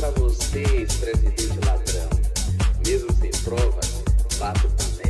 Para vocês, presidente ladrão, mesmo sem provas, bato também.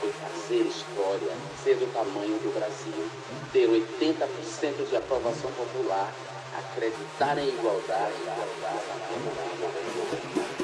foi fazer história, ser do tamanho do Brasil, ter 80% de aprovação popular, acreditar em igualdade, este,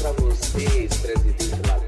Pra vocês, presidente provas,